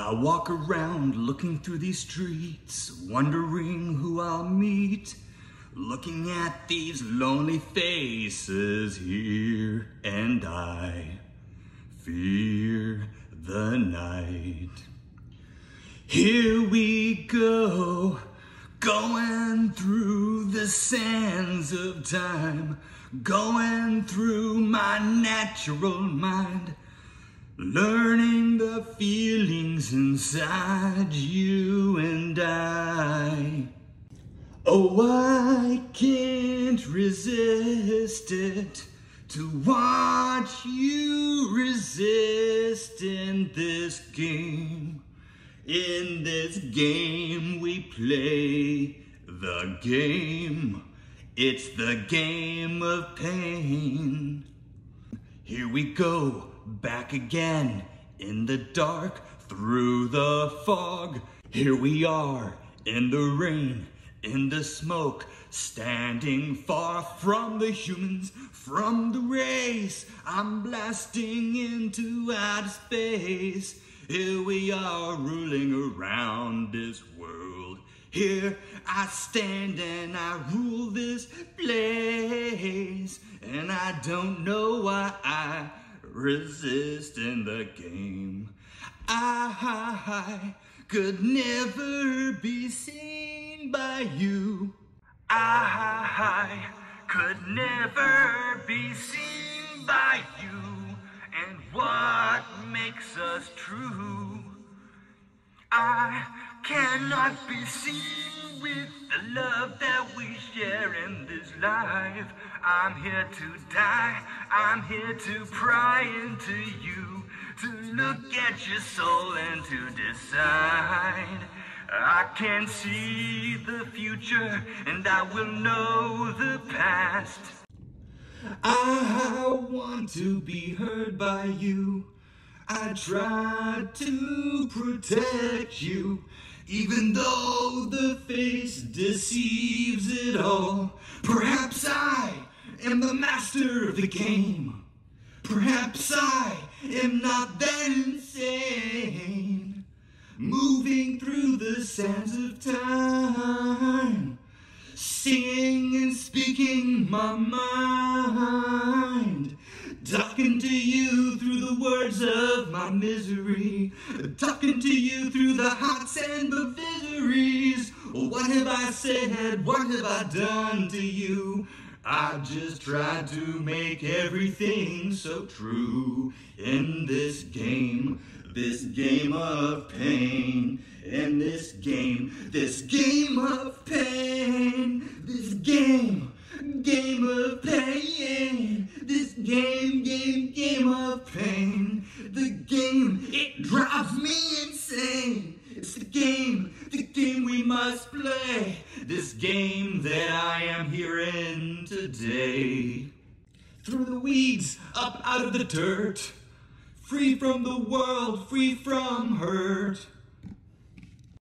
I walk around looking through these streets, wondering who I'll meet. Looking at these lonely faces here, and I fear the night. Here we go, going through the sands of time, going through my natural mind. Learning the feelings inside you and I. Oh, I can't resist it to watch you resist in this game. In this game, we play the game. It's the game of pain. Here we go back again in the dark through the fog. Here we are in the rain, in the smoke, standing far from the humans, from the race. I'm blasting into outer space. Here we are ruling around this world. Here I stand and I rule this place. And I don't know why I resist in the game. I could never be seen by you. I could never be seen I cannot be seen with the love that we share in this life. I'm here to die. I'm here to pry into you, to look at your soul and to decide. I can see the future and I will know the past. I want to be heard by you. I try to protect you, even though the face deceives it all. Perhaps I am the master of the game. Perhaps I am not that insane. Moving through the sands of time, singing and speaking my mind. Talking to you words of my misery. Talking to you through the hot and the miseries. What have I said? What have I done to you? I just tried to make everything so true in this game, this game of pain. In this game, this game of pain, this game, game of pain, play. This game that I am here in today. Through the weeds, up out of the dirt. Free from the world, free from hurt.